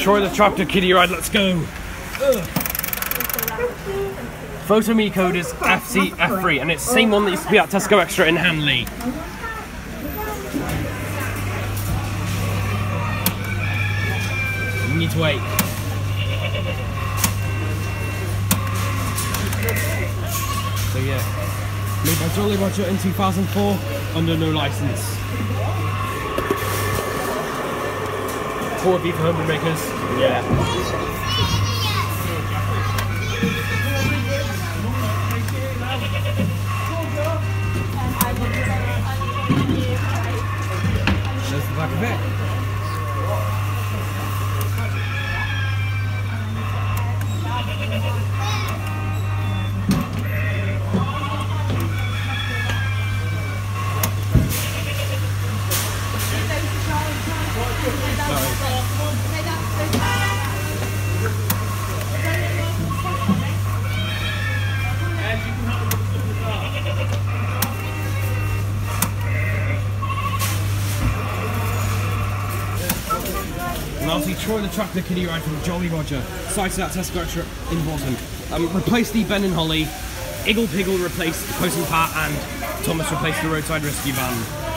Troy the Tractor Kiddie Ride, let's go. Photo Me code is FC F3 and it's the same one that used to be at Tesco Extra in Hanley. You need to wait. So yeah, made by Jolly Roger in 2004 under no license. Four for homebrew makers. Yeah. There's the back of it. And obviously Troy the Tractor Kiddie Ride from Jolly Roger. Sighted at Tesco Extra in Bolton. Um, replaced the Ben and Holly. Iggle Piggle replaced the Postman Pat and Thomas replaced the Roadside Rescue Van.